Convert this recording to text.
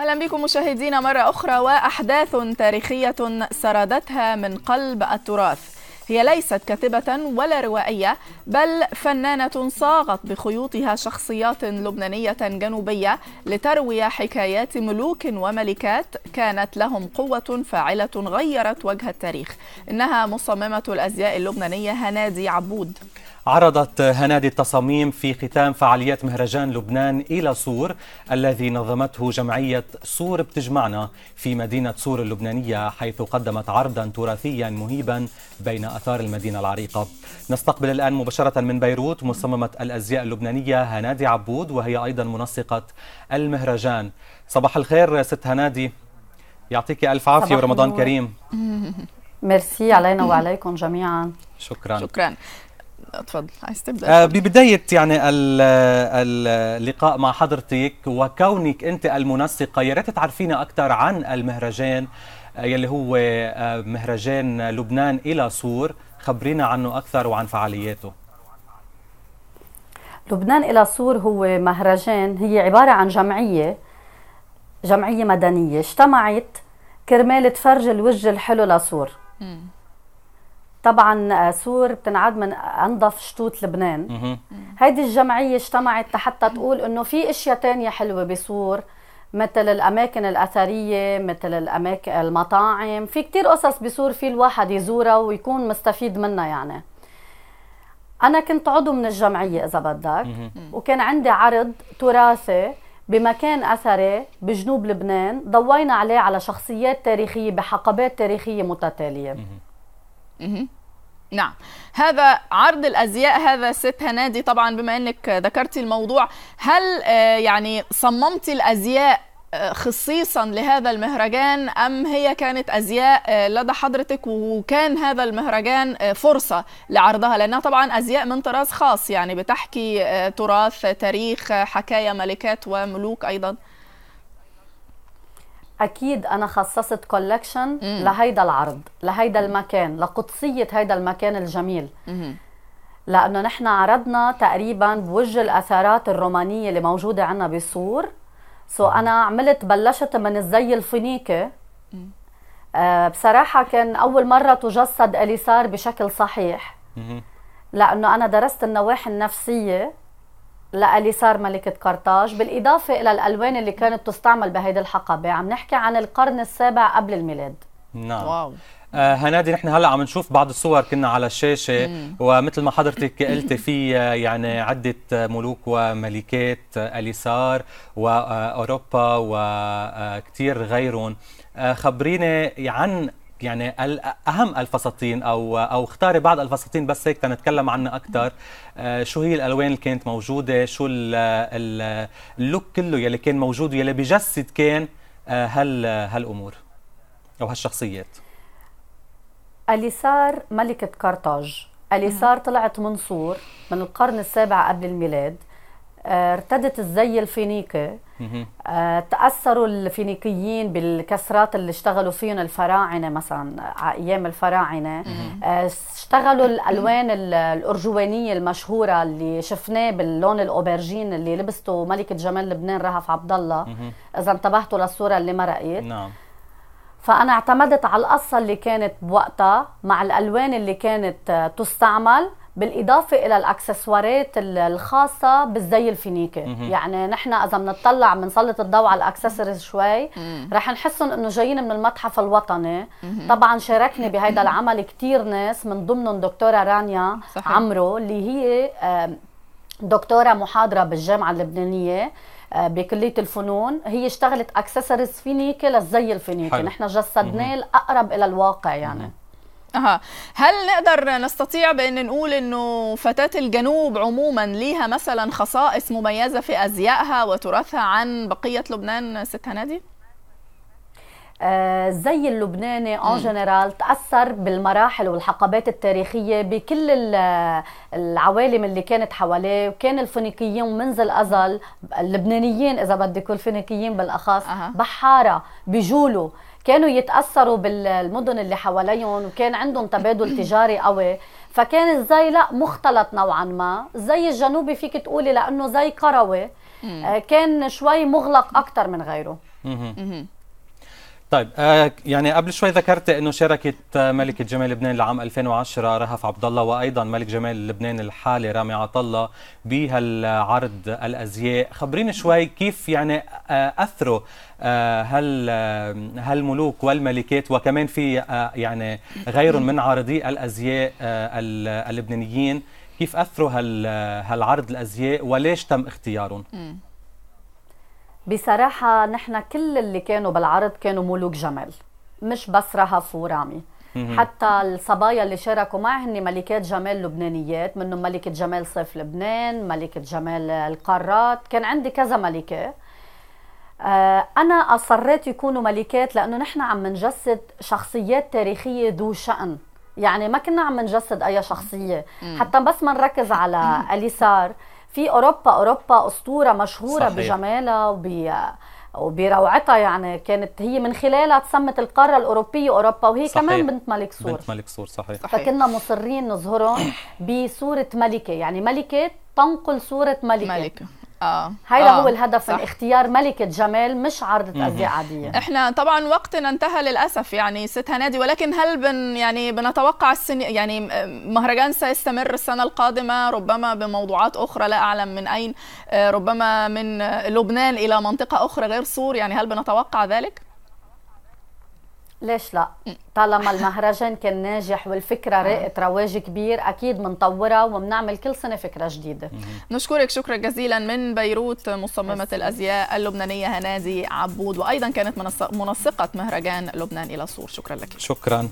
أهلا بكم مشاهدينا مرة أخرى وأحداث تاريخية سردتها من قلب التراث. هي ليست كاتبة ولا روائية بل فنانة صاغت بخيوطها شخصيات لبنانية جنوبية لتروي حكايات ملوك وملكات كانت لهم قوة فاعلة غيرت وجه التاريخ. إنها مصممة الأزياء اللبنانية هنادي عبود. عرضت هنادي التصاميم في ختام فعاليات مهرجان لبنان إلى صور الذي نظمته جمعية صور بتجمعنا في مدينة صور اللبنانية حيث قدمت عرضا تراثيا مهيبا بين أثار المدينة العريقة. نستقبل الآن مباشرة من بيروت مصممة الأزياء اللبنانية هنادي عبود وهي أيضا منسقة المهرجان. صباح الخير ست هنادي. يعطيك ألف عافية ورمضان كريم. ميرسي علينا وعليكم جميعا. شكرا. شكرا. اتفضل عايز تبدأ؟ آه ببداية يعني اللقاء مع حضرتك وكونك أنت المنسقة يا ريت تعرفينا أكثر عن المهرجان. يلي هو مهرجان لبنان إلى صور خبرينا عنه أكثر وعن فعالياته. لبنان إلى صور هو مهرجان. هي عبارة عن جمعية جمعية مدنية. اجتمعت كرمال تفرج الوجه الحلو لصور طبعا آه، سور بتنعد من أنظف شتوت لبنان. هيدي الجمعية اجتمعت حتى تقول إنه في أشياء تانية حلوة بسور. مثل الأماكن الأثرية مثل الاماكن المطاعم. في كتير قصص بسور في الواحد يزورها ويكون مستفيد منها يعني. أنا كنت عضو من الجمعية إذا بدك وكان عندي عرض تراثي بمكان أثري بجنوب لبنان ضوينا عليه على شخصيات تاريخية بحقبات تاريخية متتالية. نعم. هذا عرض الأزياء هذا ست هنادي طبعا بما إنك ذكرتي الموضوع. هل آه، يعني صممتي الأزياء آه، خصيصا لهذا المهرجان أم هي كانت أزياء آه، لدى حضرتك وكان هذا المهرجان فرصة لعرضها؟ لأنها طبعا أزياء من طراز خاص يعني بتحكي تراث تاريخ حكاية ملكات وملوك أيضا. أكيد أنا خصصت كولكشن لهيدا العرض لهيدا المكان لقدسية هيدا المكان الجميل. مم. لأنه نحن عرضنا تقريبا بوجه الآثارات الرومانية اللي موجودة عندنا بصور سو أنا عملت بلشت من الزي الفينيقي آه بصراحة كان أول مرة تجسد إليسار بشكل صحيح. لأنه أنا درست النواحي النفسية. لأليسار ملكة قرطاج بالإضافة إلى الألوان اللي كانت تستعمل بهيدي الحقبة. عم نحكي عن القرن السابع قبل الميلاد. نعم. واو. آه هنادي نحن هلا عم نشوف بعض الصور كنا على الشاشة. مم. ومثل ما حضرتك قلتي في آه، يعني عدة ملوك وملكات آه، اليسار وأوروبا وكثير غيرهم. آه خبريني عن يعني أهم الفساتين أو أو اختاري بعض الفساتين بس هيك تنتكلم عنها أكثر آه شو هي الألوان اللي كانت موجودة؟ شو اللوك كله يلي كان موجود يلي بجسد كان آه هال هالأمور أو هالشخصيات. اليسار ملكة قرطاج اليسار طلعت منصور من القرن السابع قبل الميلاد. ارتدت الزي الفينيقي. آه، تأثروا الفينيقيين بالكسرات اللي اشتغلوا فيهم الفراعنة مثلا أيام الفراعنة. آه، اشتغلوا الألوان الأرجوانية المشهورة اللي شفناه باللون الاوبرجين اللي لبسته ملكة جمال لبنان رهف عبد الله. إذا انتبهتوا للصورة اللي مرقت. نعم. فأنا اعتمدت على القصة اللي كانت بوقتها مع الألوان اللي كانت تستعمل. بالإضافة إلى الأكسسوارات الخاصة بالزي الفينيقي يعني نحن إذا بنطلع بنسلط الضوء على الأكسسوارز شوي رح نحسهم إنه جايين من المتحف الوطني. طبعا شاركني بهذا العمل كثير ناس من ضمنهم دكتورة رانيا صحيح. عمرو اللي هي دكتورة محاضرة بالجامعة اللبنانية آه، بكلية الفنون. هي اشتغلت accessoires فينيكي للزي الفينيكي. نحن جسدناه الأقرب إلى الواقع يعني. أها هل نقدر نستطيع بأن نقول أنه فتاة الجنوب عموما ليها مثلا خصائص مميزة في أزيائها وتراثها عن بقية لبنان ست هنادي؟ آه زي اللبناني en général تأثر بالمراحل والحقبات التاريخية بكل العوالم اللي كانت حواليه وكان الفينيقيين منذ الازل اللبنانيين إذا بدك الفينيقيين بالأخص أه. بحارة بجولوا كانوا يتأثروا بالمدن اللي حواليهم وكان عندهم تبادل تجاري قوي. فكان الزي لا مختلط نوعا ما. الزي الجنوبي فيك تقولي لأنه زي قروي آه، كان شوي مغلق أكثر من غيره. طيب آه يعني قبل شوي ذكرت إنه شاركت ملكة جمال لبنان لعام 2010 رهف عبد الله وأيضا ملك جمال لبنان الحالي رامي عطلة بهالعرض الأزياء. خبريني شوي كيف يعني آه أثروا آه هل هالملوك والملكات وكمان في آه يعني غيرهم من عارضي الأزياء آه اللبنانيين كيف أثروا هالعرض الأزياء وليش تم اختيارهم؟ بصراحة نحن كل اللي كانوا بالعرض كانوا ملوك جمال مش بس رهف ورامي حتى الصبايا اللي شاركوا معي هن ملكات جمال لبنانيات منهم ملكة جمال صيف لبنان ملكة جمال القارات كان عندي كذا ملكة. آه، أنا أصريت يكونوا ملكات لأنه نحن عم نجسد شخصيات تاريخية ذو شأن. يعني ما كنا عم نجسد أي شخصية. حتى بس ما نركز على أليسار. في أوروبا أوروبا أسطورة مشهورة صحيح. بجمالها وب وبروعتها يعني كانت هي من خلالها تسمت القارة الأوروبية اوروبا وهي صحيح. كمان بنت ملك سور بنت ملك سور صحيح, صحيح. فكنا مصرين نظهرهم بصورة ملكة يعني ملكة تنقل صورة ملكة ملكة آه هيدا آه. هو الهدف صح. من اختيار ملكة جمال مش عرضة ازياء عادية إحنا طبعا وقتنا انتهى للأسف يعني ست هنادي ولكن هل بن يعني بنتوقع السن يعني مهرجان سيستمر السنة القادمة ربما بموضوعات أخرى لا أعلم من أين آه، ربما من لبنان إلى منطقة أخرى غير صور يعني هل بنتوقع ذلك؟ ليش لا؟ طالما المهرجان كان ناجح والفكرة آه. رائت رواج كبير أكيد بنطورها وبنعمل كل سنة فكرة جديدة. نشكرك شكرا جزيلا من بيروت مصممة الأزياء اللبنانية هنادي عبود وأيضا كانت منسقة مهرجان لبنان إلى صور شكرا لك. شكرا.